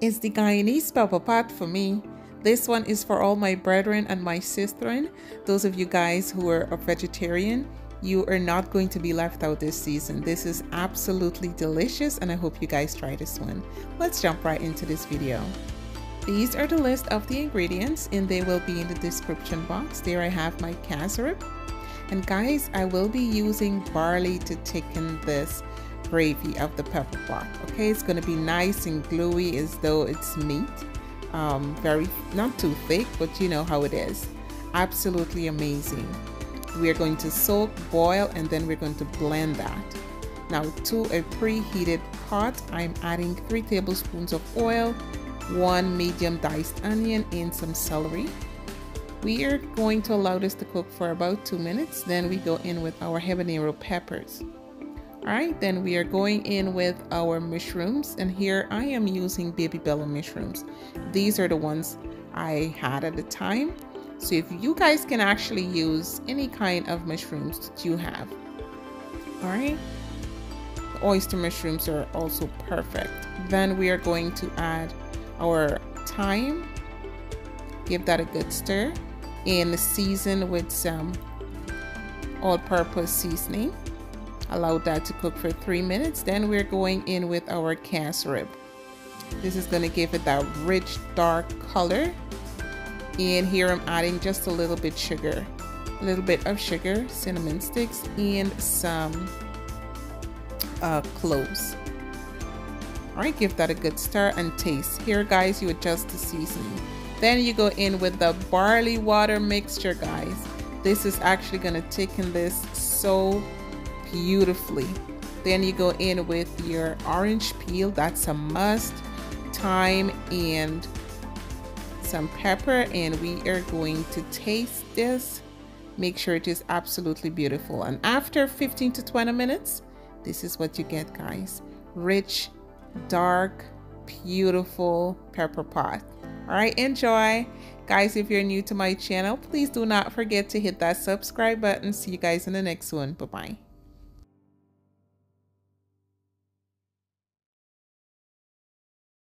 is the Guyanese pepper pot for me. This one is for all my brethren and my sisterin. Those of you guys who are a vegetarian, you are not going to be left out this season. This is absolutely delicious and I hope you guys try this one. Let's jump right into this video. These are the list of the ingredients and they will be in the description box. There I have my cassareep. And guys, I will be using barley to thicken this gravy of the pepper pot. Okay, it's going to be nice and gluey as though it's meat. Um, very, not too thick, but you know how it is. Absolutely amazing. We are going to soak, boil, and then we're going to blend that. Now to a preheated pot, I'm adding 3 tablespoons of oil, 1 medium diced onion, and some celery. We are going to allow this to cook for about 2 minutes, then we go in with our habanero peppers. Alright, then we are going in with our mushrooms and here I am using baby bella mushrooms. These are the ones I had at the time. So if you guys can actually use any kind of mushrooms that you have. Alright, the oyster mushrooms are also perfect. Then we are going to add our thyme. Give that a good stir and season with some all-purpose seasoning allow that to cook for three minutes. Then we're going in with our cassareep this is going to give it that rich dark color. And here I'm adding just a little bit sugar a little bit of sugar cinnamon sticks and some uh, cloves. All right give that a good stir and taste. Here guys you adjust the seasoning. Then you go in with the barley water mixture guys. This is actually going to thicken this so beautifully. Then you go in with your orange peel, that's a must, thyme and some pepper and we are going to taste this. Make sure it is absolutely beautiful. And after 15 to 20 minutes, this is what you get guys. Rich, dark, beautiful pepper pot. All right, enjoy. Guys, if you're new to my channel, please do not forget to hit that subscribe button. See you guys in the next one. Bye-bye.